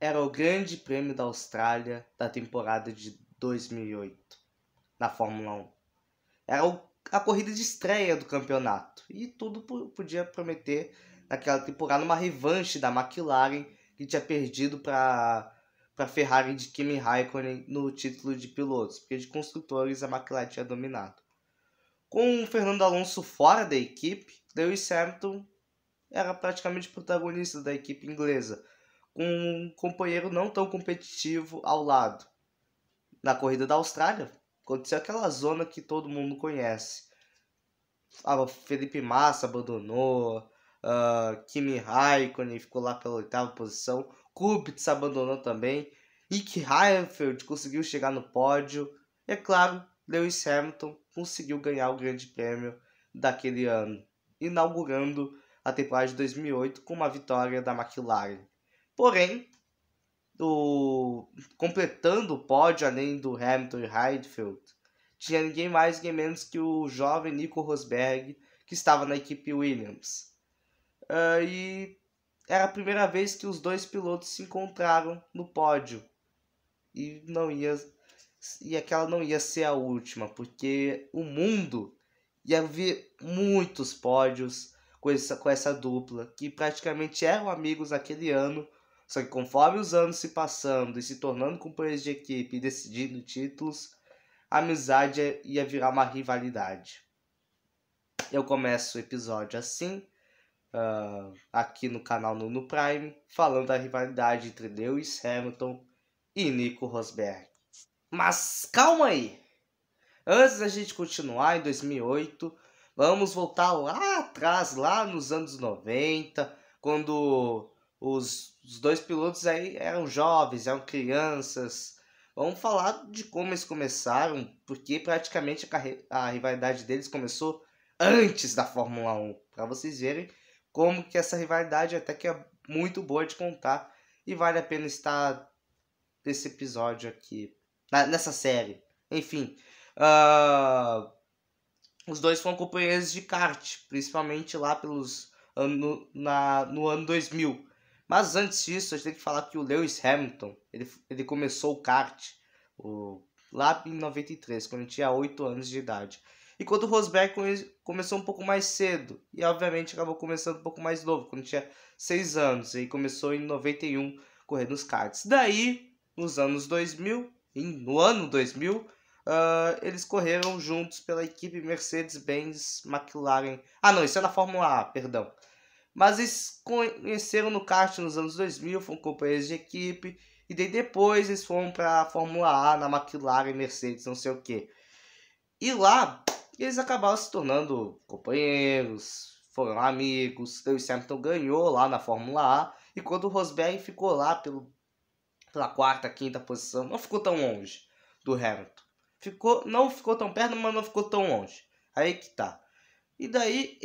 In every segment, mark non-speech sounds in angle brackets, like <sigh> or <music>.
era o Grande Prêmio da Austrália da temporada de 2008 na Fórmula 1. Era a corrida de estreia do campeonato e tudo podia prometer naquela temporada uma revanche da McLaren que tinha perdido para para Ferrari de Kimi Raikkonen no título de pilotos, porque de construtores a McLaren tinha dominado. Com o Fernando Alonso fora da equipe, Lewis Hamilton era praticamente protagonista da equipe inglesa, com um companheiro não tão competitivo ao lado. Na corrida da Austrália, aconteceu aquela zona que todo mundo conhece. Ah, Felipe Massa abandonou, uh, Kimi Raikkonen ficou lá pela oitava posição, Kubica abandonou também, Nick Heidfeld conseguiu chegar no pódio, e é claro, Lewis Hamilton conseguiu ganhar o grande prêmio daquele ano, inaugurando a temporada de 2008 com uma vitória da McLaren. Porém, o... completando o pódio além do Hamilton e Heidfeld, tinha ninguém mais, ninguém menos que o jovem Nico Rosberg, que estava na equipe Williams. Uh, e era a primeira vez que os dois pilotos se encontraram no pódio. E não ia e aquela não ia ser a última, porque o mundo ia ver muitos pódios com essa, com essa dupla, que praticamente eram amigos naquele ano, só que conforme os anos se passando e se tornando companheiros de equipe e decidindo títulos, a amizade ia virar uma rivalidade. Eu começo o episódio assim, uh, aqui no canal Nuno Prime, falando da rivalidade entre Lewis Hamilton e Nico Rosberg. Mas calma aí! Antes da gente continuar em 2008, vamos voltar lá atrás, lá nos anos 90, quando os, os dois pilotos aí eram jovens, eram crianças. Vamos falar de como eles começaram, porque praticamente a, a rivalidade deles começou antes da Fórmula 1, para vocês verem como que essa rivalidade até que é muito boa de contar e vale a pena estar nesse episódio aqui, nessa série. Enfim, uh, os dois foram companheiros de kart, principalmente lá pelos ano, na, no ano 2000. Mas antes disso, a gente tem que falar que o Lewis Hamilton, ele, ele começou o kart o, lá em 93, quando tinha 8 anos de idade. Enquanto o Rosberg começou um pouco mais cedo. E obviamente acabou começando um pouco mais novo, quando tinha 6 anos. E começou em 91 correndo os karts. Daí, nos anos 2000, no ano 2000, uh, ah, eles correram juntos pela equipe Mercedes-Benz McLaren. Ah, não, isso é na Fórmula A, perdão. Mas eles conheceram no kart nos anos 2000, foram companheiros de equipe. E daí depois eles foram para a Fórmula A na McLaren, Mercedes, não sei o que. E lá e eles acabaram se tornando companheiros, foram amigos. Lewis Hamilton ganhou lá na Fórmula A, enquanto o Rosberg ficou lá pelo, pela quarta, quinta posição. Não ficou tão longe do Hamilton. Ficou, não ficou tão perto, mas não ficou tão longe. Aí que tá. E daí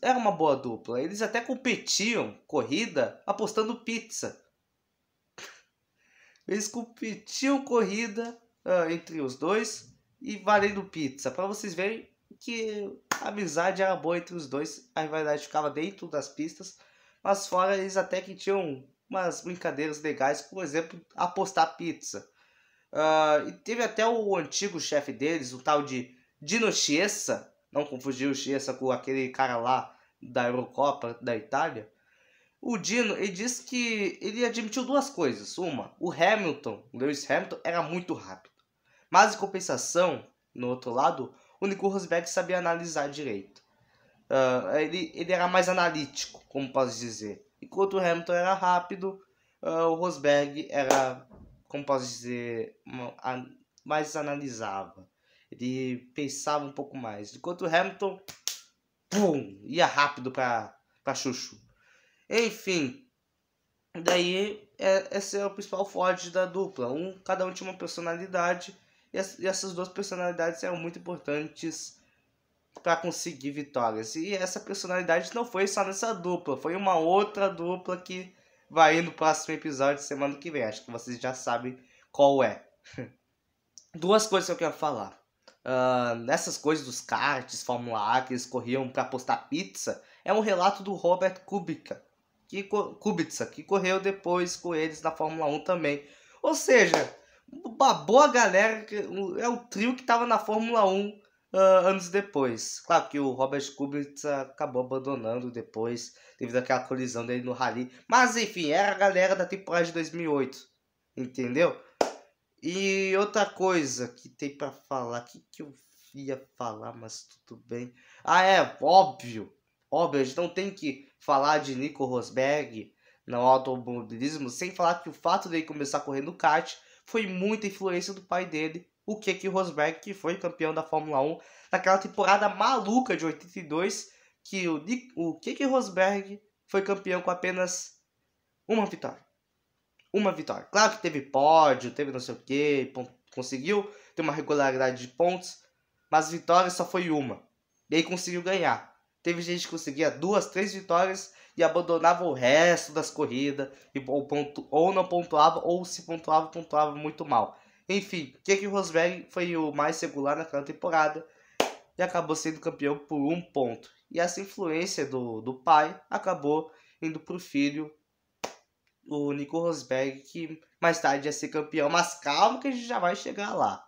era uma boa dupla. Eles até competiam corrida apostando pizza. <laughs> Eles competiam corrida uh, entre os dois e valendo pizza. para vocês verem que a amizade era boa entre os dois, a rivalidade ficava dentro das pistas, mas fora eles até que tinham umas brincadeiras legais, por exemplo, apostar pizza. Uh, e teve até o antigo chefe deles, o tal de Dino Chiesa, não confundir o Chiesa com aquele cara lá da Eurocopa da Itália. O Dino, ele disse que ele admitiu duas coisas. Uma, o Hamilton, o Lewis Hamilton, era muito rápido. Mas em compensação, no outro lado, o Nico Rosberg sabia analisar direito. Uh, ele, ele era mais analítico, como posso dizer. Enquanto o Hamilton era rápido, uh, o Rosberg era, como posso dizer, mais analisava. Ele pensava um pouco mais. Enquanto o Hamilton, pum, ia rápido para chuchu. Enfim, daí é, esse é o principal forte da dupla. Um, cada um tinha uma personalidade e, as, e essas duas personalidades eram muito importantes para conseguir vitórias. E essa personalidade não foi só nessa dupla, foi uma outra dupla que vai no próximo episódio semana que vem. Acho que vocês já sabem qual é. <laughs> Duas coisas que eu quero falar. Uh, nessas coisas dos karts, Fórmula A, que eles corriam para postar pizza, é um relato do Robert Kubica, que Kubica, que correu depois com eles na Fórmula 1 também. Ou seja, uma boa galera, é o trio que estava na Fórmula 1 uh, ah, anos depois. Claro que o Robert Kubica acabou abandonando depois, devido àquela colisão dele no Rally. Mas enfim, era a galera da temporada de 2008, entendeu? E outra coisa que tem para falar, que, que eu ia falar, mas tudo bem. Ah, é, óbvio, óbvio, a gente não tem que falar de Nico Rosberg no automobilismo sem falar que o fato dele começar no kart foi muita influência do pai dele, o Keke Rosberg, que foi campeão da Fórmula 1 naquela temporada maluca de 82, que o, o Keke Rosberg foi campeão com apenas uma vitória. Uma vitória. Claro que teve pódio, teve não sei o que, conseguiu ter uma regularidade de pontos, mas vitória só foi uma. E aí conseguiu ganhar. Teve gente que conseguia duas, três vitórias e abandonava o resto das corridas e, ou, pontu, ou não pontuava, ou se pontuava, pontuava muito mal. Enfim, Keke Rosberg foi o mais regular naquela temporada e acabou sendo campeão por um ponto. E essa influência do, do pai acabou indo para o filho, o Nico Rosberg, que mais tarde ia ser campeão. Mas calma que a gente já vai chegar lá.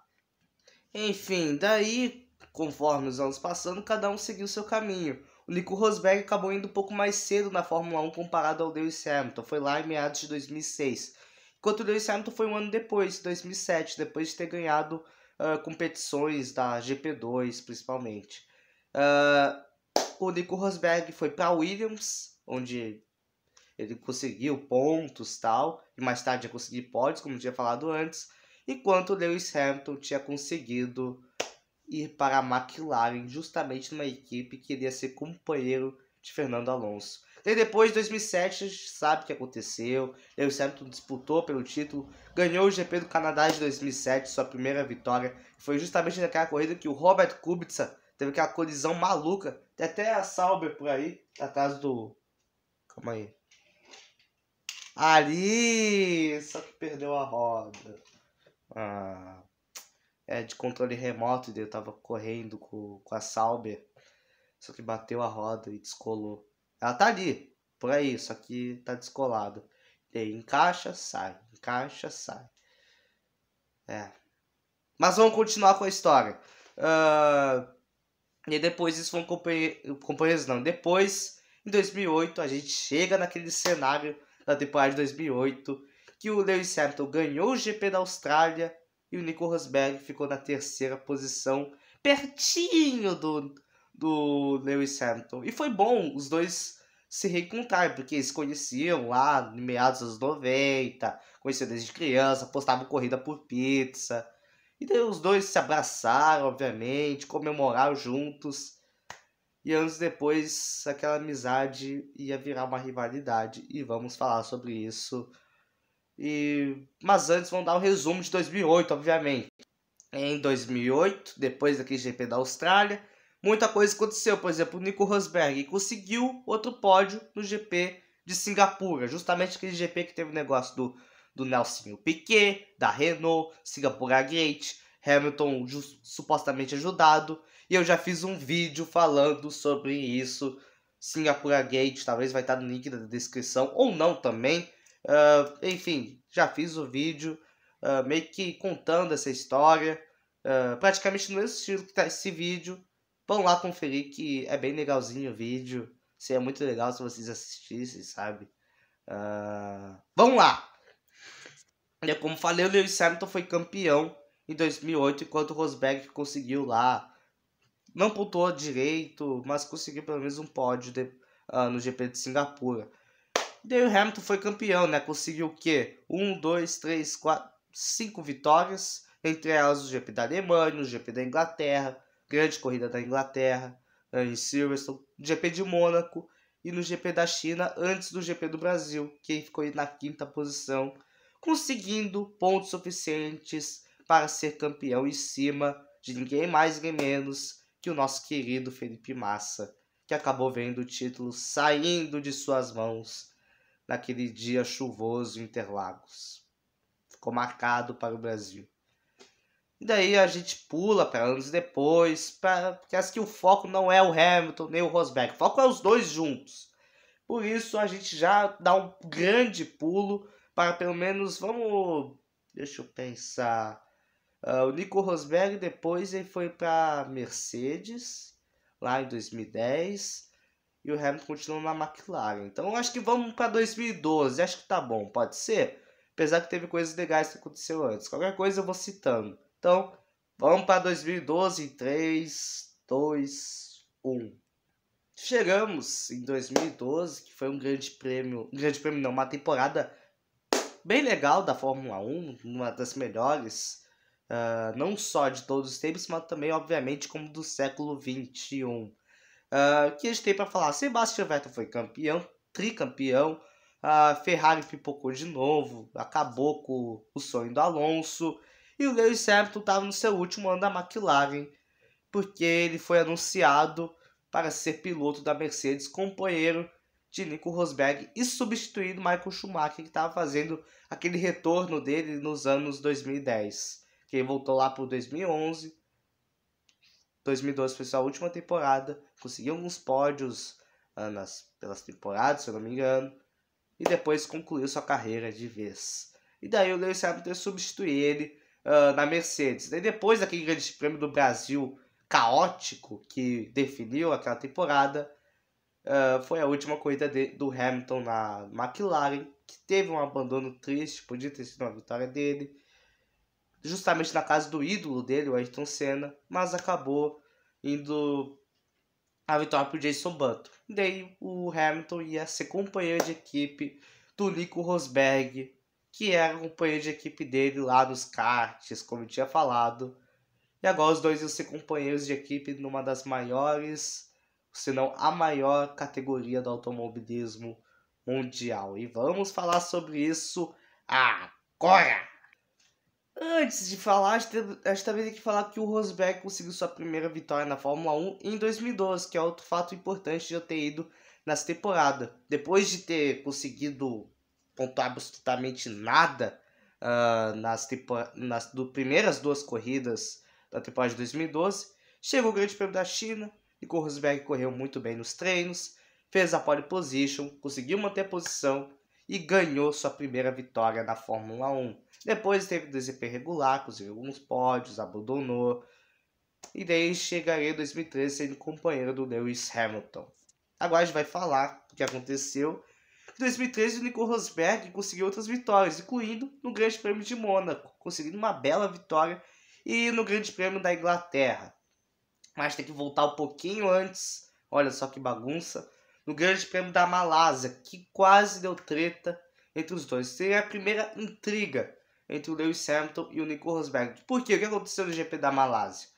Enfim, daí, conforme os anos passando, cada um seguiu seu caminho. O Nico Rosberg acabou indo um pouco mais cedo na Fórmula 1 comparado ao Lewis Hamilton. Foi lá em meados de 2006. Enquanto o Lewis Hamilton foi um ano depois, 2007, depois de ter ganhado uh, competições da GP2, principalmente. Uh, o Nico Rosberg foi para Williams, onde ele conseguiu pontos tal, e mais tarde ia conseguir pódios, como tinha falado antes, enquanto Lewis Hamilton tinha conseguido ir para a McLaren, justamente numa equipe que iria ser companheiro de Fernando Alonso. E depois, em 2007, a gente sabe o que aconteceu. Lewis Hamilton disputou pelo título, ganhou o GP do Canadá de 2007, sua primeira vitória. Foi justamente naquela corrida que o Robert Kubica teve aquela colisão maluca. Tem até a Sauber por aí, atrás do. Calma aí. Ali! Só que perdeu a roda. Ah é, de controle remoto, eu tava correndo com, com a Sauber, só que bateu a roda e descolou. Ela tá ali, por aí, só que tá descolado. E aí, encaixa, sai, encaixa, sai. É. Mas vamos continuar com a história. Uh, e depois isso vão companheiros, não. Depois, em 2008, a gente chega naquele cenário da temporada de 2008 que o Lewis Hamilton ganhou o GP da Austrália e o Nico Rosberg ficou na terceira posição, pertinho do, do Lewis Hamilton. E foi bom os dois se reencontrarem, porque eles conheciam lá em meados dos 90, conheciam desde criança, postavam corrida por pizza. E os dois se abraçaram, obviamente, comemoraram juntos. E anos depois, aquela amizade ia virar uma rivalidade. E vamos falar sobre isso e... Mas antes vamos dar um resumo de 2008, obviamente. Em 2008, depois daquele GP da Austrália, muita coisa aconteceu. Por exemplo, o Nico Rosberg conseguiu outro pódio no GP de Singapura. Justamente aquele GP que teve o negócio do, do Nelson Piquet, da Renault, Singapura Gate, Hamilton supostamente ajudado. E eu já fiz um vídeo falando sobre isso. Singapura Gate, talvez vai estar no link da descrição, ou não também. Uh, enfim, já fiz o vídeo uh, meio que contando essa história, uh, praticamente no mesmo estilo que tá esse vídeo. Vão lá conferir que é bem legalzinho o vídeo. Seria muito legal se vocês assistissem, sabe? vamos lá! E como falei, o Lewis Hamilton foi campeão em 2008, enquanto o Rosberg conseguiu lá. Não pontuou direito, mas conseguiu pelo menos um pódio de, no GP de Singapura. Daí o Hamilton foi campeão, né? Conseguiu o quê? Um, dois, três, quatro, cinco vitórias. Entre elas o GP da Alemanha, o GP da Inglaterra, grande corrida da Inglaterra, em Silverstone, GP de Mônaco e no GP da China antes do GP do Brasil, que ficou na quinta posição, conseguindo pontos suficientes para ser campeão em cima de ninguém mais nem menos que o nosso querido Felipe Massa, que acabou vendo o título saindo de suas mãos naquele dia chuvoso em Interlagos. Ficou marcado para o Brasil. E daí a gente pula para anos depois, pra, porque acho que o foco não é o Hamilton nem o Rosberg, o foco é os dois juntos. Por isso a gente já dá um grande pulo para pelo menos, vamos, deixa eu pensar, uh, o Nico Rosberg depois ele foi para Mercedes lá em 2010 e o Hamilton continuou na McLaren. Então acho que vamos para 2012, acho que tá bom, pode ser? Apesar que teve coisas legais que aconteceu antes. Qualquer coisa eu vou citando. Então, vamos para 2012 em 3, 2, 1. Chegamos em 2012, que foi um grande prêmio, um grande prêmio não, uma temporada bem legal da Fórmula 1, uma das melhores, uh, não só de todos os tempos, mas também, obviamente, como do século 21. Uh, ah, que a gente tem para falar? Sebastian Vettel foi campeão, tricampeão, a Ferrari pipocou de novo, acabou com o sonho do Alonso. E o Lewis Hamilton estava no seu último ano da McLaren, porque ele foi anunciado para ser piloto da Mercedes, companheiro de Nico Rosberg e substituindo Michael Schumacher, que estava fazendo aquele retorno dele nos anos 2010. Que voltou lá para 2011. 2012 foi sua última temporada, conseguiu alguns pódios uh, nas, pelas temporadas, se eu não me engano e depois concluiu sua carreira de vez. E daí o Lewis Hamilton substituiu ele uh, na Mercedes. E depois daquele grande prêmio do Brasil caótico que definiu aquela temporada, uh, foi a última corrida de, do Hamilton na McLaren, que teve um abandono triste, podia ter sido uma vitória dele, justamente na casa do ídolo dele, o Ayrton Senna, mas acabou indo a vitória para o Jason Button. Daí o Hamilton ia ser companheiro de equipe do Nico Rosberg, que era companheiro de equipe dele lá nos karts, como eu tinha falado. E agora os dois iam ser companheiros de equipe numa das maiores, se não a maior categoria do automobilismo mundial. E vamos falar sobre isso agora! Antes de falar, a gente também tem que falar que o Rosberg conseguiu sua primeira vitória na Fórmula 1 em 2012, que é outro fato importante de eu ter ido nessa temporada. Depois de ter conseguido pontuar absolutamente nada uh, nas, nas do, primeiras duas corridas da temporada de 2012, chegou o Grande Prêmio da China e o Rosberg correu muito bem nos treinos, fez a pole position, conseguiu manter a posição e ganhou sua primeira vitória na Fórmula 1. Depois teve desempenho regular, conseguiu alguns pódios, abandonou. E daí chegaria em 2013 sendo companheiro do Lewis Hamilton. Agora a gente vai falar o que aconteceu. Em 2013 o Nico Rosberg conseguiu outras vitórias, incluindo no Grande Prêmio de Mônaco, conseguindo uma bela vitória, e no Grande Prêmio da Inglaterra. Mas tem que voltar um pouquinho antes, olha só que bagunça, no Grande Prêmio da Malásia, que quase deu treta entre os dois. Seria a primeira intriga entre o Lewis Hamilton e o Nico Rosberg. Por quê? O que aconteceu no GP da Malásia?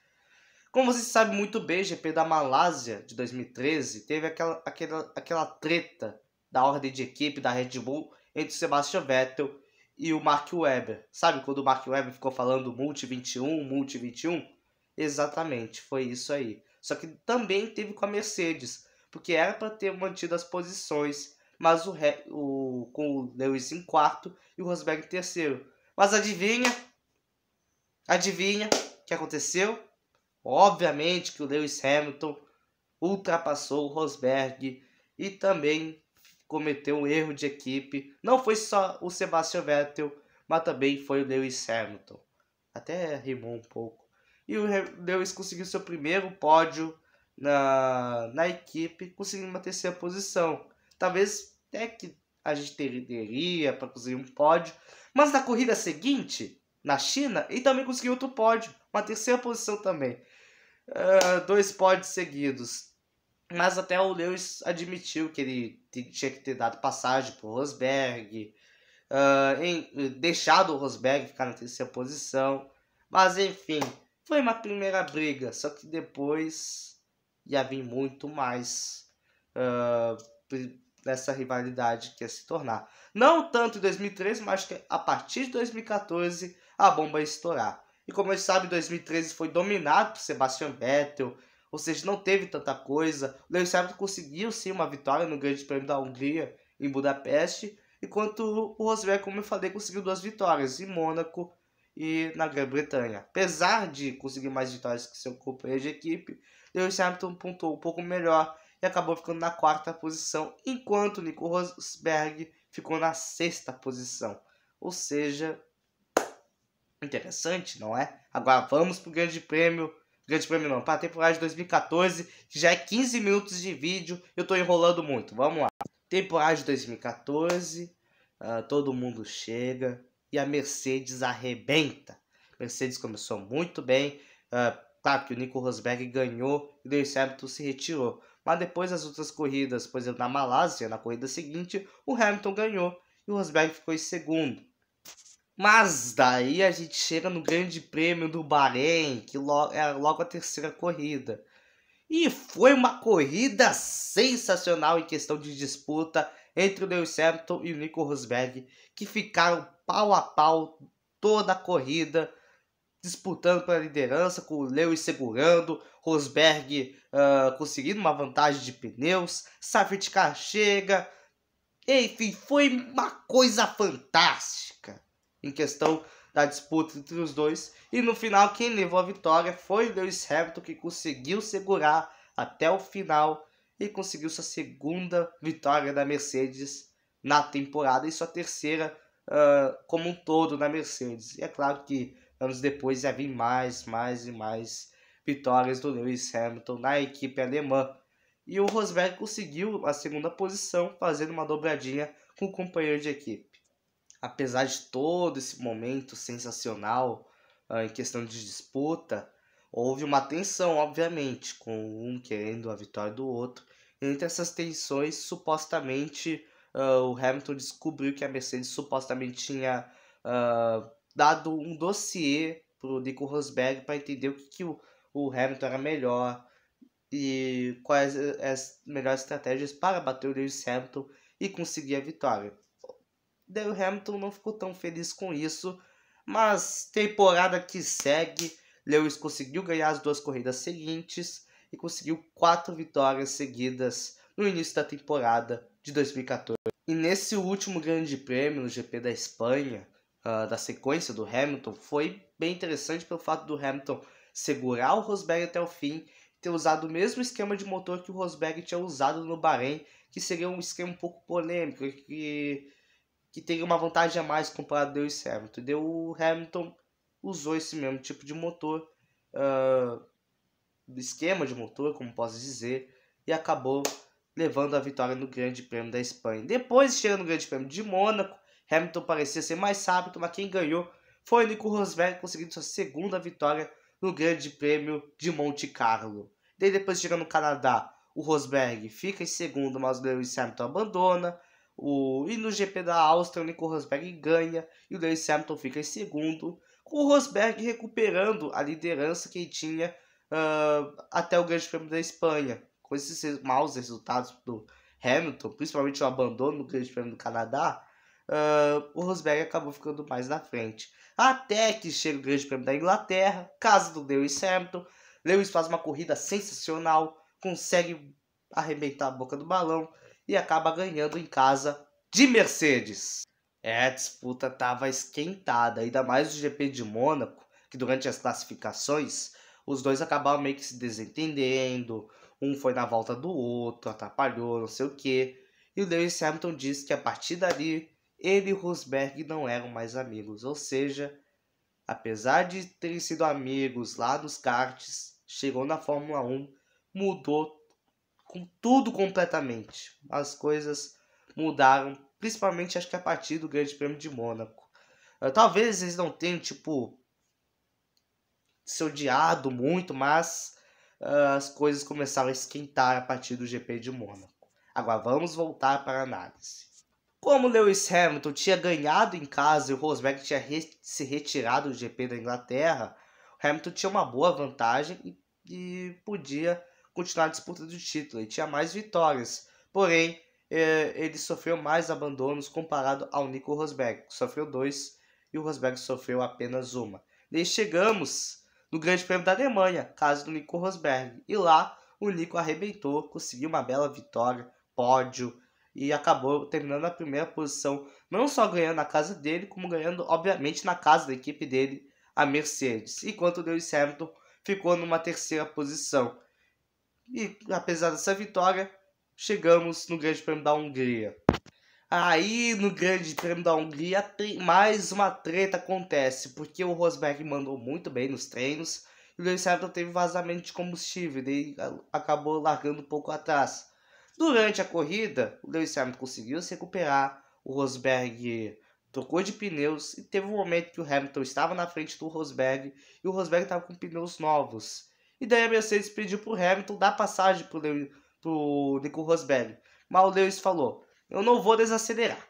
Como você sabe muito bem, o GP da Malásia de 2013 teve aquela, aquela, aquela treta da ordem de equipe da Red Bull entre o Sebastian Vettel e o Mark Webber. Sabe quando o Mark Webber ficou falando Multi 21, Multi 21? Exatamente, foi isso aí. Só que também teve com a Mercedes porque era para ter mantido as posições, mas o, o com o Lewis em quarto e o Rosberg em terceiro. Mas adivinha? Adivinha o que aconteceu? Obviamente que o Lewis Hamilton ultrapassou o Rosberg e também cometeu um erro de equipe. Não foi só o Sebastian Vettel, mas também foi o Lewis Hamilton. Até rimou um pouco. E o Lewis conseguiu seu primeiro pódio na, na equipe conseguindo uma terceira posição. Talvez até que a gente teria para conseguir um pódio. Mas na corrida seguinte, na China, ele também conseguiu outro pódio, uma terceira posição também. Uh, dois pódios seguidos. Mas até o Lewis admitiu que ele tinha que ter dado passagem para o Rosberg, uh, em, deixado o Rosberg ficar na terceira posição. Mas enfim, foi uma primeira briga, só que depois ia vir muito mais uh, nessa rivalidade que ia se tornar. Não tanto em 2013, mas que a partir de 2014 a bomba ia estourar. E como a gente sabe, 2013 foi dominado por Sebastian Vettel, ou seja, não teve tanta coisa. O Lewis Hamilton conseguiu sim uma vitória no Grande Prêmio da Hungria, em Budapeste, enquanto o Rosberg, como eu falei, conseguiu duas vitórias em Mônaco e na Grã-Bretanha. Apesar de conseguir mais vitórias que seu companheiro de equipe, Lewis Hamilton pontuou um pouco melhor e acabou ficando na quarta posição, enquanto Nico Rosberg ficou na sexta posição. Ou seja, interessante, não é? Agora vamos para o Grande Prêmio. Grande Prêmio não, para a temporada de 2014, que já é 15 minutos de vídeo. Eu estou enrolando muito, vamos lá. Temporada de 2014, uh, ah, todo mundo chega e a Mercedes arrebenta. Mercedes começou muito bem. Uh, claro que o Nico Rosberg ganhou e o Lewis Hamilton se retirou. Mas depois das outras corridas, por exemplo, na Malásia, na corrida seguinte, o Hamilton ganhou e o Rosberg ficou em segundo. Mas daí a gente chega no Grande Prêmio do Bahrein, que logo, é logo a terceira corrida. E foi uma corrida sensacional em questão de disputa entre o Lewis Hamilton e o Nico Rosberg, que ficaram pau a pau toda a corrida disputando pela liderança, com o Lewis segurando, Rosberg uh, conseguindo uma vantagem de pneus, Safety Car chega. Enfim, foi uma coisa fantástica em questão da disputa entre os dois. E no final, quem levou a vitória foi Lewis Hamilton, que conseguiu segurar até o final e conseguiu sua segunda vitória da Mercedes na temporada e sua terceira uh, como um todo na Mercedes. E é claro que anos depois ia vir mais, mais e mais vitórias do Lewis Hamilton na equipe alemã. E o Rosberg conseguiu a segunda posição, fazendo uma dobradinha com o companheiro de equipe. Apesar de todo esse momento sensacional uh, em questão de disputa, houve uma tensão, obviamente, com um querendo a vitória do outro. Entre essas tensões, supostamente, uh, o Hamilton descobriu que a Mercedes supostamente tinha uh, dado um dossiê pro Nico Rosberg para entender o que, que o, o Hamilton era melhor e quais as melhores estratégias para bater o Lewis Hamilton e conseguir a vitória. Daí o Hamilton não ficou tão feliz com isso, mas temporada que segue, Lewis conseguiu ganhar as duas corridas seguintes e conseguiu quatro vitórias seguidas no início da temporada de 2014. E nesse último grande prêmio no GP da Espanha, uh, da sequência do Hamilton foi bem interessante pelo fato do Hamilton segurar o Rosberg até o fim, ter usado o mesmo esquema de motor que o Rosberg tinha usado no Bahrein, que seria um esquema um pouco polêmico, que, que teria uma vantagem a mais comparado ao Lewis Hamilton. E o Hamilton usou esse mesmo tipo de motor, uh, esquema de motor, como posso dizer, e acabou levando a vitória no Grande Prêmio da Espanha. Depois chega no Grande Prêmio de Mônaco, Hamilton parecia ser mais rápido, mas quem ganhou foi Nico Rosberg, conseguindo sua segunda vitória no Grande Prêmio de Monte Carlo. Daí depois chega no Canadá, o Rosberg fica em segundo, mas o Lewis Hamilton abandona. O... E no GP da Áustria, o Nico Rosberg ganha e o Lewis Hamilton fica em segundo, com o Rosberg recuperando a liderança que ele tinha uh, até o Grande Prêmio da Espanha. Com esses maus resultados do Hamilton, principalmente o abandono no Grande Prêmio do Canadá, uh, o Rosberg acabou ficando mais na frente. Até que chega o Grande Prêmio da Inglaterra, casa do Lewis Hamilton. Lewis faz uma corrida sensacional, consegue arrebentar a boca do balão e acaba ganhando em casa de Mercedes. É, a disputa estava esquentada, ainda mais o GP de Mônaco, que durante as classificações os dois acabaram meio que se desentendendo. Um foi na volta do outro, atrapalhou, não sei o que. E o Lewis Hamilton disse que a partir dali ele e Rosberg não eram mais amigos, ou seja, apesar de terem sido amigos lá nos karts, chegou na Fórmula 1, mudou com tudo completamente. As coisas mudaram, principalmente acho que a partir do Grande Prêmio de Mônaco. Ah, talvez eles não tenham, tipo, se odiado muito, mas uh, as coisas começaram a esquentar a partir do GP de Mônaco. Agora vamos voltar para a análise. Como Lewis Hamilton tinha ganhado em casa e o Rosberg tinha re se retirado do GP da Inglaterra, Hamilton tinha uma boa vantagem e, e podia continuar a disputa do título. Ele tinha mais vitórias, porém eh, ele sofreu mais abandonos comparado ao Nico Rosberg, que sofreu dois e o Rosberg sofreu apenas uma. Daí chegamos no Grande Prêmio da Alemanha, caso do Nico Rosberg, e lá o Nico arrebentou, conseguiu uma bela vitória, pódio, e acabou terminando na primeira posição, não só ganhando na casa dele, como ganhando, obviamente, na casa da equipe dele, a Mercedes, enquanto o Lewis Hamilton ficou numa terceira posição. E apesar dessa vitória, chegamos no Grande Prêmio da Hungria. Aí no Grande Prêmio da Hungria mais uma treta acontece, porque o Rosberg mandou muito bem nos treinos e o Lewis Hamilton teve vazamento de combustível e acabou largando um pouco atrás. Durante a corrida, o Lewis Hamilton conseguiu se recuperar, o Rosberg trocou de pneus e teve um momento que o Hamilton estava na frente do Rosberg e o Rosberg estava com pneus novos. E daí a Mercedes pediu para o Hamilton dar passagem para o Nico Rosberg. Mas o Lewis falou: Eu não vou desacelerar.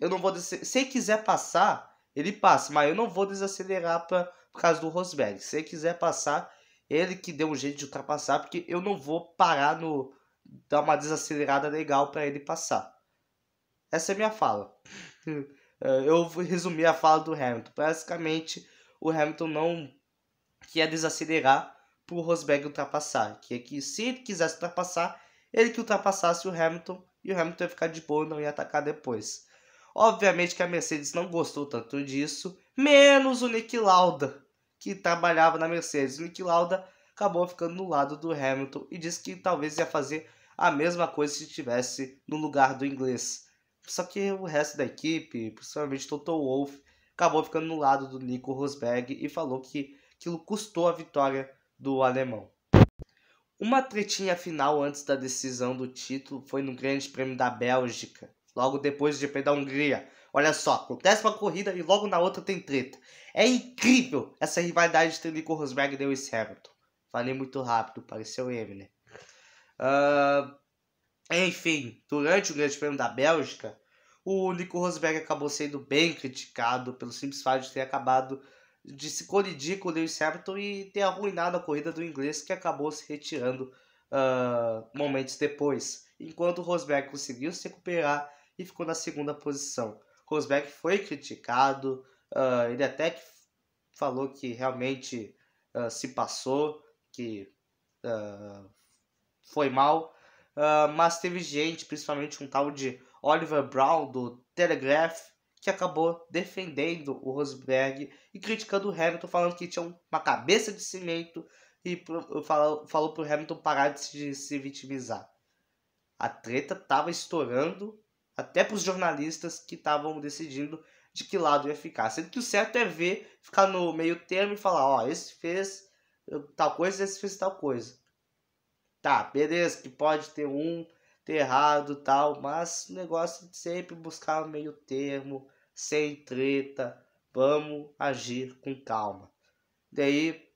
Eu não vou desacelerar. Se quiser passar, ele passa, mas eu não vou desacelerar pra, por causa do Rosberg. Se ele quiser passar, ele que deu um jeito de ultrapassar, porque eu não vou parar no. Dar uma desacelerada legal para ele passar. Essa é minha fala. <laughs> É, eu vou resumir a fala do Hamilton. Basicamente, o Hamilton não quer desacelerar para o Rosberg ultrapassar. Que é que se ele quisesse ultrapassar, ele que ultrapassasse o Hamilton e o Hamilton ia ficar de boa e não ia atacar depois. Obviamente que a Mercedes não gostou tanto disso, menos o Nick Lauda, que trabalhava na Mercedes. O Nick Lauda acabou ficando no lado do Hamilton e disse que talvez ia fazer a mesma coisa se estivesse no lugar do inglês. Só que o resto da equipe, principalmente Toto Wolff, acabou ficando no lado do Nico Rosberg e falou que aquilo custou a vitória do alemão. Uma tretinha final antes da decisão do título foi no Grande Prêmio da Bélgica, logo depois do GP da Hungria. Olha só, acontece uma corrida e logo na outra tem treta. É incrível essa rivalidade entre Nico Rosberg e Lewis Hamilton. Falei muito rápido, pareceu Eminem. Uh, enfim, durante o Grande Prêmio da Bélgica, o Nico Rosberg acabou sendo bem criticado pelo simples fato de ter acabado de se colidir com o Lewis Hamilton e ter arruinado a corrida do inglês, que acabou se retirando uh, momentos depois. Enquanto o Rosberg conseguiu se recuperar e ficou na segunda posição. Rosberg foi criticado, uh, ele até que falou que realmente uh, se passou, que foi mal, Uh, mas teve gente, principalmente um tal de Oliver Brown do Telegraph, que acabou defendendo o Rosberg e criticando o Hamilton, falando que tinha uma cabeça de cimento e falou, falou pro Hamilton parar de se, de se vitimizar. A treta tava estourando até para os jornalistas que estavam decidindo de que lado ia ficar. Sendo que o certo é ver, ficar no meio termo e falar, ó, esse fez tal coisa, esse fez tal coisa. Tá, beleza, que pode ter um ter errado tal, mas o negócio de sempre buscar meio termo, sem treta, vamos agir com calma. Daí,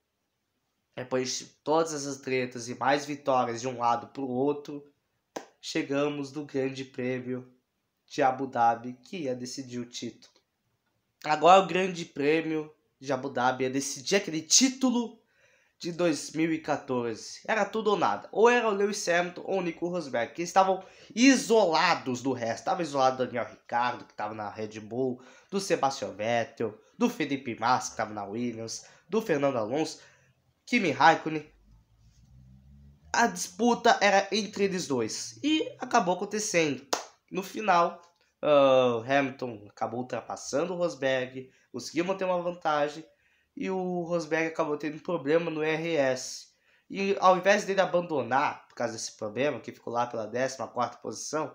depois de todas essas tretas e mais vitórias de um lado para o outro, chegamos no Grande Prêmio de Abu Dhabi, que ia decidir o título. Agora o Grande Prêmio de Abu Dhabi ia decidir aquele título de 2014. Era tudo ou nada. Ou era o Lewis Hamilton ou o Nico Rosberg, que estavam isolados do resto. Estava isolado do Daniel Ricciardo, que estava na Red Bull, do Sebastian Vettel, do Felipe Massa, que estava na Williams, do Fernando Alonso, Kimi Raikkonen. A disputa era entre eles dois. E acabou acontecendo. No final, uh, Hamilton acabou ultrapassando o Rosberg, conseguiu manter uma vantagem e o Rosberg acabou tendo problema no RS. E ao invés dele abandonar por causa desse problema, que ficou lá pela 14 posição,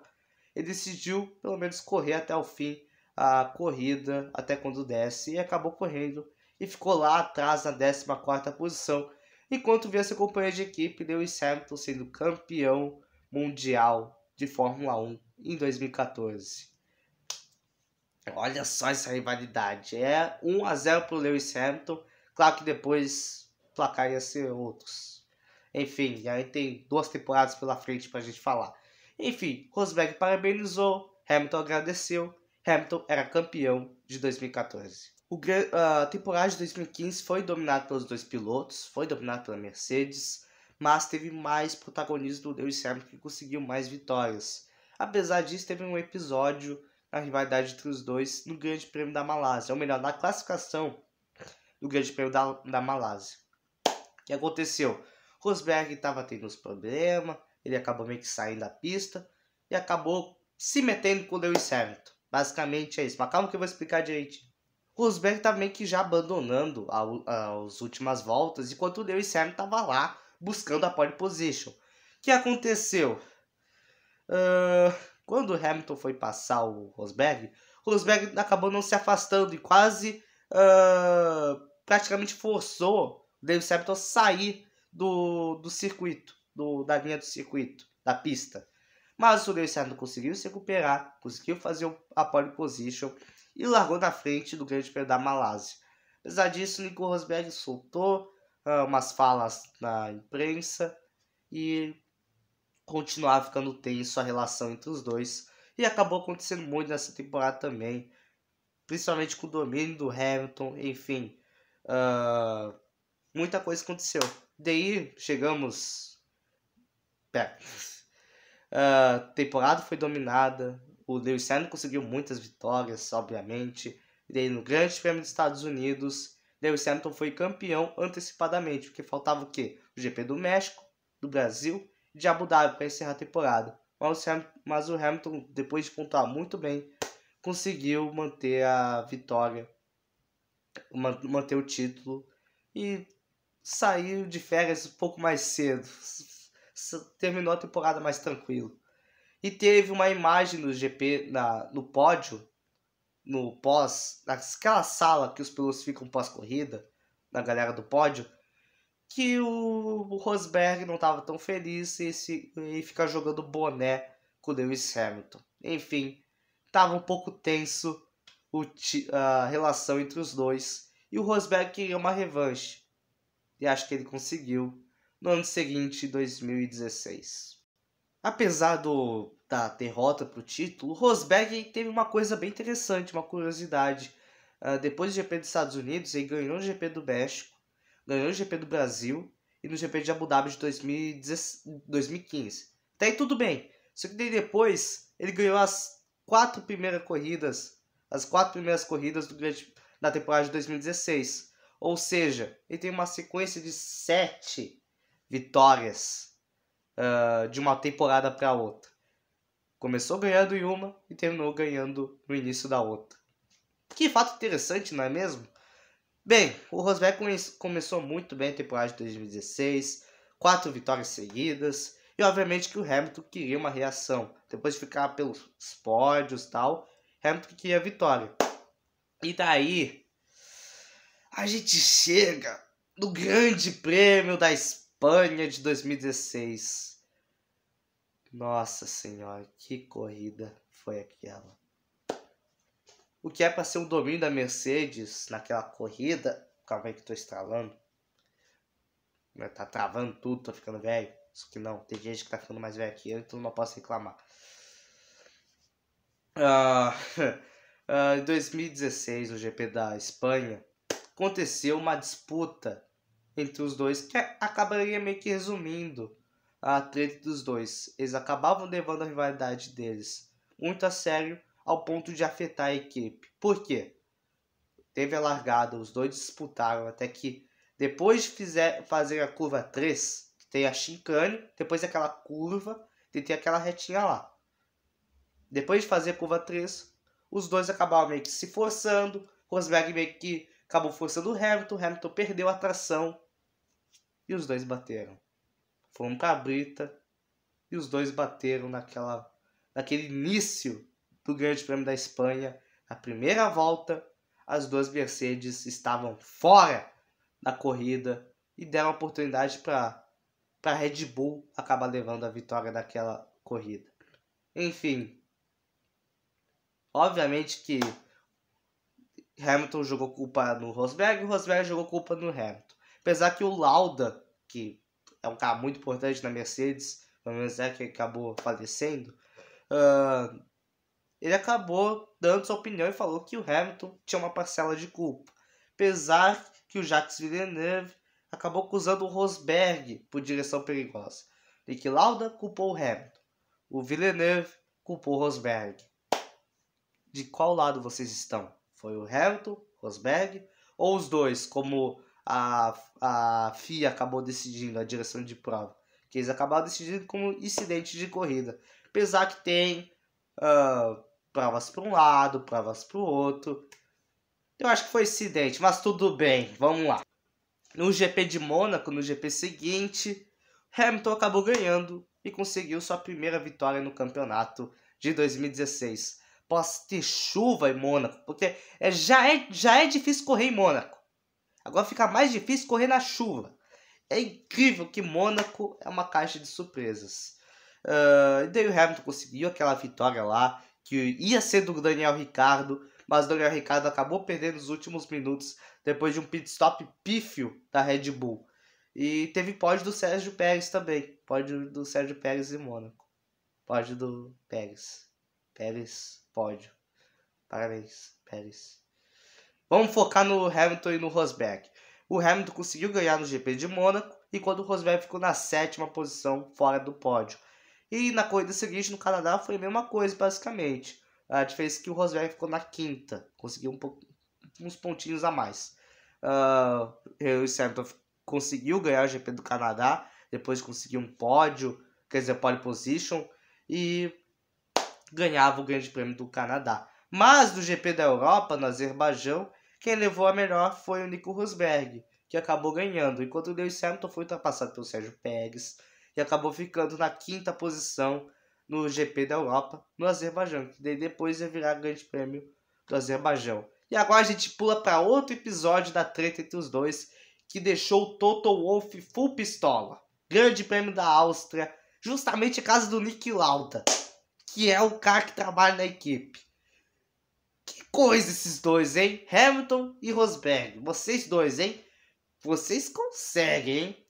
ele decidiu pelo menos correr até o fim a corrida, até quando desce, e acabou correndo e ficou lá atrás na 14 posição, enquanto via seu companheiro de equipe Lewis Hamilton sendo campeão mundial de Fórmula 1 em 2014. Olha só essa rivalidade. É 1 a 0 pro Lewis Hamilton. Claro que depois o placar ia ser outros. Enfim, aí tem duas temporadas pela frente pra gente falar. Enfim, Rosberg parabenizou, Hamilton agradeceu. Hamilton era campeão de 2014. O, a temporada de 2015 foi dominada pelos dois pilotos, foi dominada pela Mercedes, mas teve mais protagonismo do Lewis Hamilton que conseguiu mais vitórias. Apesar disso, teve um episódio a rivalidade entre os dois no Grande Prêmio da Malásia, ou melhor, na classificação do Grande Prêmio da, da Malásia. O que aconteceu? Rosberg estava tendo uns problemas, ele acabou meio que saindo da pista e acabou se metendo com o Lewis Hamilton. Basicamente é isso, mas calma que eu vou explicar direitinho. Rosberg estava meio que já abandonando as últimas voltas, enquanto o Lewis Hamilton estava lá buscando a pole position. O que aconteceu? Uh, quando o Hamilton foi passar o Rosberg, o Rosberg acabou não se afastando e quase uh, praticamente forçou o Lewis Hamilton a sair do, do circuito, do, da linha do circuito, da pista. Mas o Lewis Hamilton conseguiu se recuperar, conseguiu fazer a pole position e largou na frente do Grande Prêmio da Malásia. Apesar disso, Nico Rosberg soltou uh, umas falas na imprensa e continuava ficando tenso a relação entre os dois. E acabou acontecendo muito nessa temporada também, principalmente com o domínio do Hamilton, enfim. Uh, muita coisa aconteceu. Daí chegamos. Pera. Uh, temporada foi dominada. O Lewis Hamilton conseguiu muitas vitórias, obviamente. Daí no Grande Prêmio dos Estados Unidos, Lewis Hamilton foi campeão antecipadamente, porque faltava o quê? O GP do México, do Brasil de Abu Dhabi para encerrar a temporada. Mas o Hamilton, depois de pontuar muito bem, conseguiu manter a vitória, manter o título e saiu de férias um pouco mais cedo. Terminou a temporada mais tranquilo. E teve uma imagem no GP, na, no pódio, no pós, naquela sala que os pilotos ficam pós-corrida, na galera do pódio, que o, Rosberg não estava tão feliz e, se, e ficar jogando boné com o Lewis Hamilton. Enfim, estava um pouco tenso o, a relação entre os dois e o Rosberg queria uma revanche e acho que ele conseguiu no ano seguinte, 2016. Apesar do, da derrota para o título, o Rosberg teve uma coisa bem interessante, uma curiosidade. Uh, depois do GP dos Estados Unidos, ele ganhou o GP do México, ganhou o GP do Brasil e no GP de Abu Dhabi de 2015. Até aí tudo bem. Só que daí depois ele ganhou as quatro primeiras corridas, as quatro primeiras corridas do grande, da temporada de 2016. Ou seja, ele tem uma sequência de sete vitórias uh, de uma temporada para outra. Começou ganhando em uma e terminou ganhando no início da outra. Que fato interessante, não é mesmo? Bem, o Rosberg começou muito bem a temporada de 2016, quatro vitórias seguidas, e obviamente que o Hamilton queria uma reação. Depois de ficar pelos pódios e tal, Hamilton queria vitória. E daí, a gente chega no Grande Prêmio da Espanha de 2016. Nossa Senhora, que corrida foi aquela. O que é para ser o domínio da Mercedes naquela corrida. Calma aí que tô estralando. Tá travando tudo, tô ficando velho. Isso que não, tem gente que tá ficando mais velho aqui, então não posso reclamar. Uh, uh, <laughs> em 2016, o GP da Espanha, aconteceu uma disputa entre os dois que acabaria meio que resumindo a treta dos dois. Eles acabavam levando a rivalidade deles muito a sério ao ponto de afetar a equipe. Por quê? Teve a largada, os dois disputaram até que depois de fizer, fazer a curva 3, tem a chicane, depois daquela curva, tem aquela retinha lá. Depois de fazer a curva 3, os dois acabaram meio que se forçando, Rosberg meio que acabou forçando o Hamilton, Hamilton perdeu a tração e os dois bateram. Foi um cabrita e os dois bateram naquela, naquele início do Grande Prêmio da Espanha. Na primeira volta, as duas Mercedes estavam fora da corrida e deram oportunidade para a Red Bull acabar levando a vitória daquela corrida. Enfim, obviamente que Hamilton jogou culpa no Rosberg e o Rosberg jogou culpa no Hamilton. Apesar que o Lauda, que é um cara muito importante na Mercedes, pelo menos é que acabou falecendo, uh, ele acabou dando sua opinião e falou que o Hamilton tinha uma parcela de culpa. Apesar que o Jacques Villeneuve acabou acusando o Rosberg por direção perigosa. Que Lauda culpou o Hamilton. O Villeneuve culpou o Rosberg. De qual lado vocês estão? Foi o Hamilton, Rosberg, ou os dois, como a, a FIA acabou decidindo, a direção de prova. Que eles acabaram decidindo como incidente de corrida. Apesar que tem uh, provas para um lado, provas para o outro. Eu acho que foi incidente, mas tudo bem, vamos lá. No GP de Mônaco, no GP seguinte, Hamilton acabou ganhando e conseguiu sua primeira vitória no campeonato de 2016. Após ter chuva em Mônaco, porque é, já, é, já é difícil correr em Mônaco. Agora fica mais difícil correr na chuva. É incrível que Mônaco é uma caixa de surpresas. Uh, e daí o Hamilton conseguiu aquela vitória lá, que ia ser do Daniel Ricardo, mas o Daniel Ricardo acabou perdendo nos últimos minutos depois de um pit stop pífio da Red Bull. E teve pódio do Sérgio Pérez também. Pódio do Sérgio Pérez em Mônaco. Pódio do Pérez. Pérez, pódio. Parabéns, Pérez. Vamos focar no Hamilton e no Rosberg. O Hamilton conseguiu ganhar no GP de Mônaco, enquanto o Rosberg ficou na sétima posição fora do pódio. E na corrida seguinte no Canadá foi a mesma coisa, basicamente. A diferença é que o Rosberg ficou na quinta, conseguiu um pouco, uns pontinhos a mais. Uh, Lewis Hamilton conseguiu ganhar o GP do Canadá, depois conseguiu um pódio, quer dizer, pole position, e ganhava o Grande Prêmio do Canadá. Mas no GP da Europa, no Azerbaijão, quem levou a melhor foi o Nico Rosberg, que acabou ganhando, enquanto o Lewis Hamilton foi ultrapassado pelo Sérgio Pérez e acabou ficando na quinta posição no GP da Europa, no Azerbaijão, que depois ia virar Grande Prêmio do Azerbaijão. E agora a gente pula para outro episódio da treta entre os dois, que deixou o Toto Wolff full pistola. Grande Prêmio da Áustria, justamente a casa do Nick Lauda, que é o cara que trabalha na equipe. Que coisa esses dois, hein? Hamilton e Rosberg. Vocês dois, hein? Vocês conseguem, hein?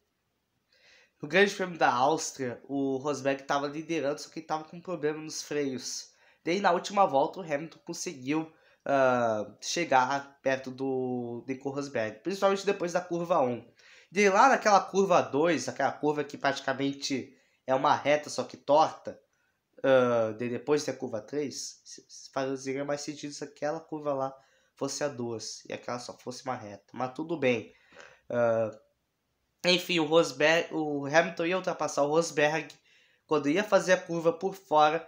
No Grande Prêmio da Áustria, o Rosberg estava liderando, só que estava com problema nos freios. Daí na última volta o Hamilton conseguiu uh, chegar perto do Nico Rosberg, principalmente depois da curva 1. De lá naquela curva 2, aquela curva que praticamente é uma reta só que torta, uh, de depois da curva 3, fazia mais sentido se aquela curva lá fosse a 2 e aquela só fosse uma reta. Mas tudo bem. Uh, enfim, o Rosberg, o Hamilton ia ultrapassar o Rosberg quando ia fazer a curva por fora,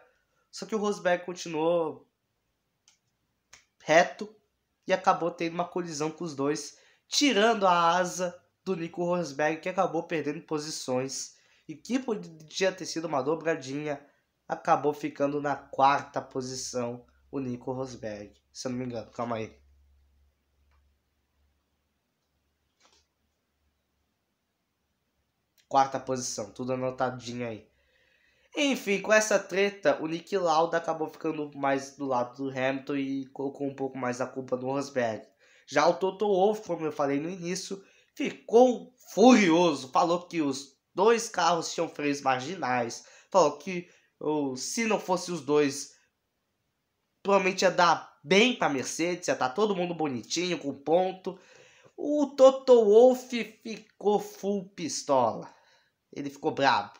só que o Rosberg continuou reto e acabou tendo uma colisão com os dois, tirando a asa do Nico Rosberg, que acabou perdendo posições e que podia ter sido uma dobradinha, acabou ficando na quarta posição o Nico Rosberg, se eu não me engano. Calma aí. Quarta posição, tudo anotadinho aí. Enfim, com essa treta, o Nick Lauda acabou ficando mais do lado do Hamilton e colocou um pouco mais a culpa no Rosberg. Já o Toto Wolff, como eu falei no início, ficou furioso, falou que os dois carros tinham freios marginais, falou que ou, se não fosse os dois, provavelmente ia dar bem para Mercedes, ia estar tá todo mundo bonitinho, com ponto. O Toto Wolff ficou full pistola. Ele ficou brabo.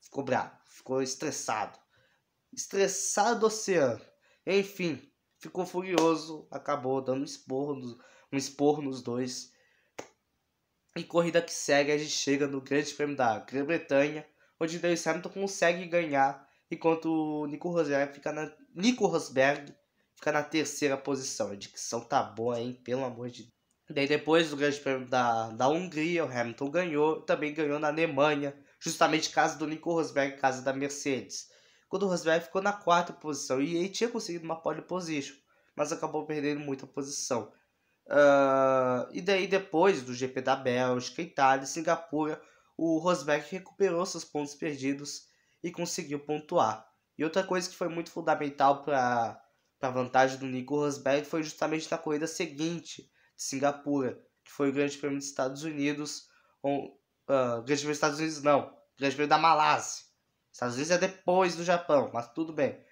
Ficou brabo ficou estressado. Estressado do oceano. Enfim, ficou furioso, acabou dando um esporro, nos, um esporro nos dois. E corrida que segue, a gente chega no Grande Prêmio da Grã-Bretanha, onde Lewis Hamilton consegue ganhar, enquanto o Nico Rosberg fica na, Nico Rosberg fica na terceira posição. A dicção tá boa, hein? Pelo amor de Deus. Daí depois do Grande Prêmio da, da Hungria, o Hamilton ganhou, também ganhou na Alemanha, justamente casa do Nico Rosberg, casa da Mercedes. Quando o Rosberg ficou na quarta posição e ele tinha conseguido uma pole position, mas acabou perdendo muita posição. Uh, e daí depois do GP da Bélgica, Itália e Singapura, o Rosberg recuperou seus pontos perdidos e conseguiu pontuar. E outra coisa que foi muito fundamental para a vantagem do Nico Rosberg foi justamente na corrida seguinte de Singapura, que foi o Grande Prêmio dos Estados Unidos, Uh, Grande Prêmio dos Estados Unidos não. Grande Prêmio da Malásia. Estados Unidos é depois do Japão, mas tudo bem.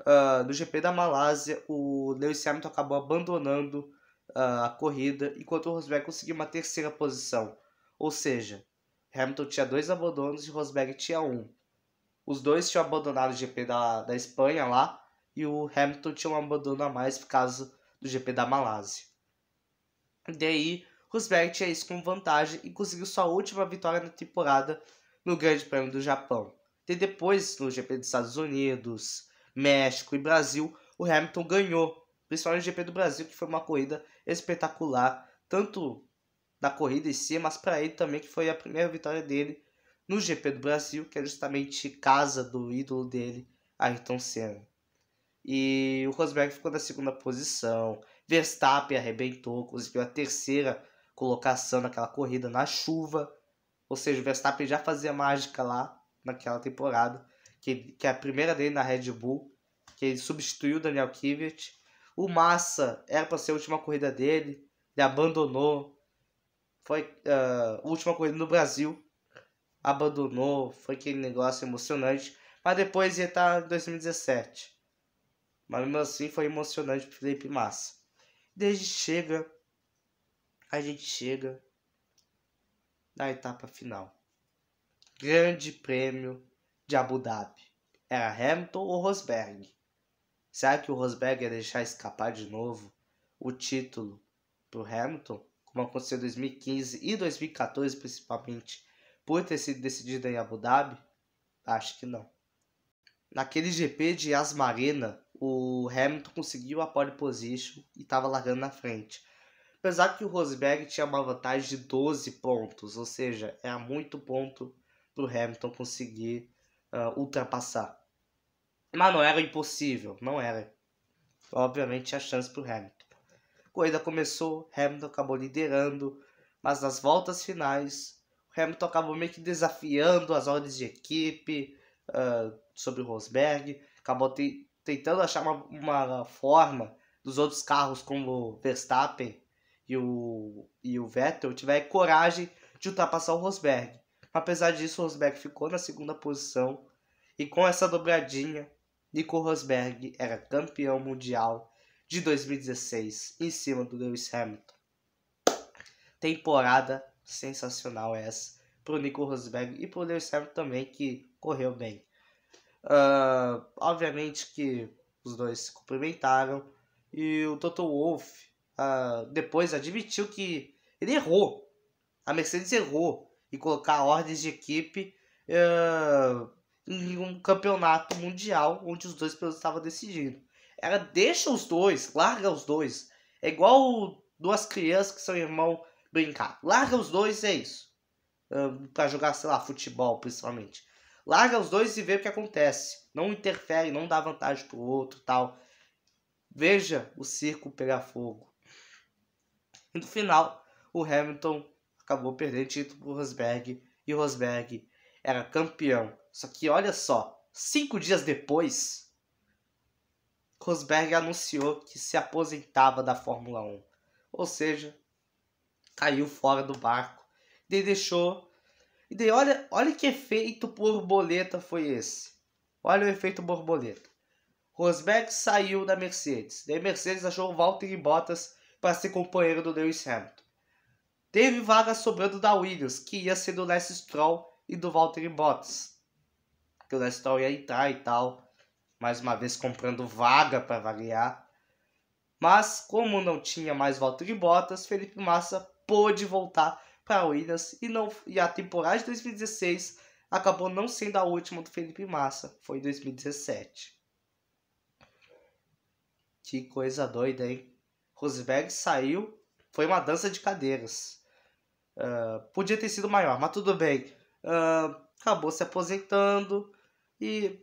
Uh, no GP da Malásia, o Lewis Hamilton acabou abandonando uh, a corrida, enquanto o Rosberg conseguiu uma terceira posição. Ou seja, Hamilton tinha dois abandonos e Rosberg tinha um. Os dois tinham abandonado o GP da, da Espanha lá, e o Hamilton tinha um abandono a mais por causa do GP da Malásia. Daí, Rosberg tinha isso como vantagem e conseguiu sua última vitória na temporada no Grande Prêmio do Japão. E depois, no GP dos Estados Unidos, México e Brasil, o Hamilton ganhou, principalmente no GP do Brasil, que foi uma corrida espetacular, tanto na corrida em si, mas para ele também que foi a primeira vitória dele no GP do Brasil, que é justamente casa do ídolo dele, Ayrton Senna. E o Rosberg ficou na segunda posição. Verstappen arrebentou, conseguiu a terceira colocação naquela corrida na chuva. Ou seja, o Verstappen já fazia mágica lá naquela temporada, que, que é a primeira dele na Red Bull, que ele substituiu o Daniel Kvyat. O Massa era para ser a última corrida dele, ele abandonou. Foi uh, a última corrida no Brasil, abandonou, foi aquele negócio emocionante. Mas depois ia estar em 2017. Mas mesmo assim foi emocionante para Felipe Massa. Desde chega, a gente chega na etapa final. Grande prêmio de Abu Dhabi. Era Hamilton ou Rosberg? Será que o Rosberg ia deixar escapar de novo o título para o Hamilton, como aconteceu em 2015 e 2014 principalmente, por ter sido decidido em Abu Dhabi? Acho que não. Naquele GP de Asmarina, o Hamilton conseguiu a pole position e estava largando na frente. Apesar que o Rosberg tinha uma vantagem de 12 pontos, ou seja, era muito ponto para o Hamilton conseguir uh, ultrapassar. Mas não era impossível, não era. Obviamente a chance para o Hamilton. A corrida começou, Hamilton acabou liderando, mas nas voltas finais, o Hamilton acabou meio que desafiando as ordens de equipe uh, sobre o Rosberg, acabou te, tentando achar uma, uma forma dos outros carros como o Verstappen e o, e o Vettel tiver coragem de ultrapassar o Rosberg. Apesar disso, o Rosberg ficou na segunda posição e com essa dobradinha Nico Rosberg era campeão mundial de 2016 em cima do Lewis Hamilton. Temporada sensacional essa pro Nico Rosberg e pro Lewis Hamilton também que correu bem. Uh, obviamente que os dois se cumprimentaram e o Toto Wolff uh, depois admitiu que ele errou. A Mercedes errou em colocar ordens de equipe uh, em um campeonato mundial onde os dois pilotos estavam decidindo. Era deixa os dois, larga os dois. É igual duas crianças que são irmão brincar. Larga os dois, é isso. Uh, para jogar, sei lá, futebol principalmente. Larga os dois e vê o que acontece. Não interfere, não dá vantagem pro outro tal. Veja o circo pegar fogo. E no final, o Hamilton acabou perdendo o título pro Rosberg. E o Rosberg era campeão. Só que olha só, cinco dias depois, Rosberg anunciou que se aposentava da Fórmula 1. Ou seja, caiu fora do barco. E deixou. E daí, olha, olha que efeito borboleta foi esse. Olha o efeito borboleta. Rosberg saiu da Mercedes. Daí Mercedes achou o Valtteri Bottas para ser companheiro do Lewis Hamilton. Teve vaga sobrando da Williams, que ia ser do Lance Stroll e do Valtteri Bottas. Que o Lance Stroll ia entrar e tal. Mais uma vez comprando vaga para variar. Mas como não tinha mais Valtteri Bottas, Felipe Massa pôde voltar para Williams e, não, e a temporada de 2016 acabou não sendo a última do Felipe Massa, foi em 2017. Que coisa doida, hein? Rosberg saiu, foi uma dança de cadeiras. Uh, podia ter sido maior, mas tudo bem. Uh, acabou se aposentando e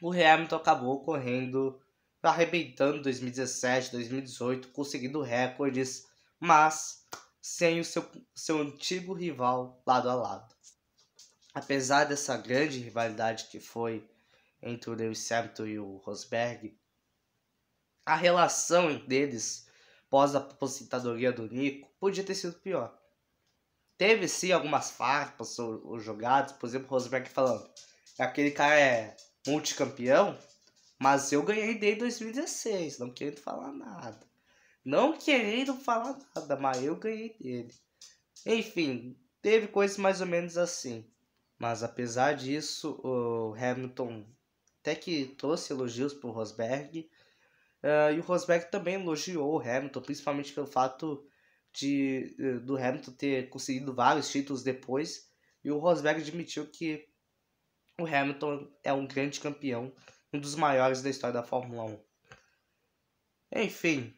o Hamilton acabou correndo, arrebentando 2017, 2018, conseguindo recordes, mas sem o seu, seu antigo rival lado a lado. Apesar dessa grande rivalidade que foi entre o Lewis e o Rosberg, a relação deles pós a aposentadoria do Nico podia ter sido pior. Teve sim algumas farpas ou, jogadas, por exemplo, o Rosberg falando: aquele cara é multicampeão, mas eu ganhei dele em 2016, não querendo falar nada. Não querendo falar nada, mas eu ganhei dele. Enfim, teve coisas mais ou menos assim. Mas apesar disso, o Hamilton até que trouxe elogios para o Rosberg Uh, e o Rosberg também elogiou o Hamilton, principalmente pelo fato de uh, do Hamilton ter conseguido vários títulos depois. E o Rosberg admitiu que o Hamilton é um grande campeão, um dos maiores da história da Fórmula 1. Enfim,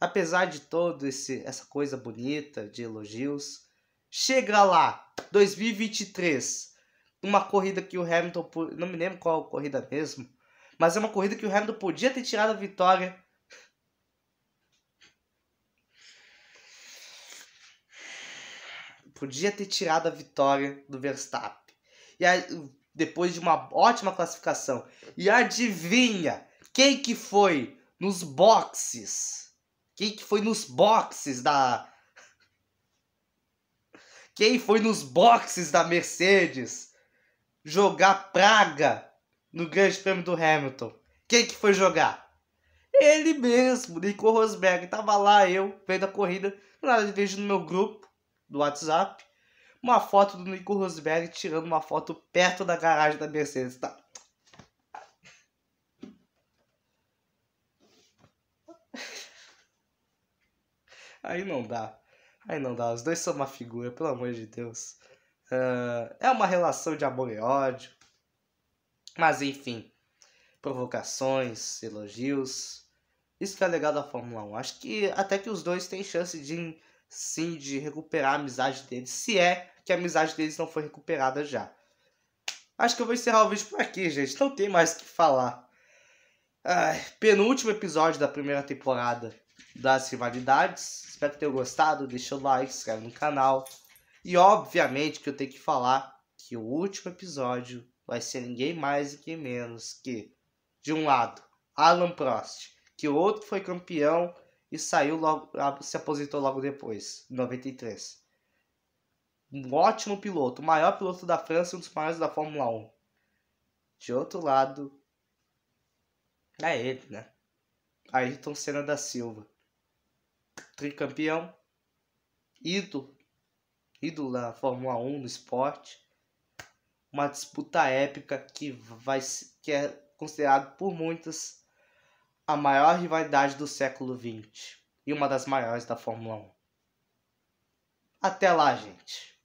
apesar de todo esse essa coisa bonita de elogios, chega lá, 2023, uma corrida que o Hamilton, não me lembro qual corrida mesmo, mas é uma corrida que o Hamilton podia ter tirado a vitória. Podia ter tirado a vitória do Verstappen. E aí, depois de uma ótima classificação. E adivinha quem que foi nos boxes? Quem que foi nos boxes da Quem foi nos boxes da Mercedes jogar praga no Grande Prêmio do Hamilton. Quem que foi jogar? Ele mesmo, Nico Rosberg. Tava lá eu, vendo a corrida. Nada, vejo no meu grupo do WhatsApp uma foto do Nico Rosberg tirando uma foto perto da garagem da Mercedes. Tá? Aí não dá. Aí não dá. Os dois são uma figura, pelo amor de Deus. Uh, é uma relação de amor e ódio. Mas enfim, provocações, elogios. Isso que é legal da Fórmula 1. Acho que até que os dois têm chance de sim de recuperar a amizade deles, se é que a amizade deles não foi recuperada já. Acho que eu vou encerrar o vídeo por aqui, gente. Não tem mais o que falar. Ai, penúltimo episódio da primeira temporada das rivalidades. Espero que tenham gostado. Deixa o like, se inscreve no canal. E obviamente que eu tenho que falar que o último episódio vai ser ninguém mais e ninguém menos que, de um lado, Alan Prost, que o outro foi campeão e saiu logo, se aposentou logo depois, em 93. Um ótimo piloto, o maior piloto da França e um dos maiores da Fórmula 1. De outro lado, é ele, né? Ayrton Senna da Silva. Tricampeão, ídolo, ídolo da Fórmula 1 no esporte uma disputa épica que vai que é considerado por muitos a maior rivalidade do século XX e uma das maiores da Fórmula 1. Até lá, gente.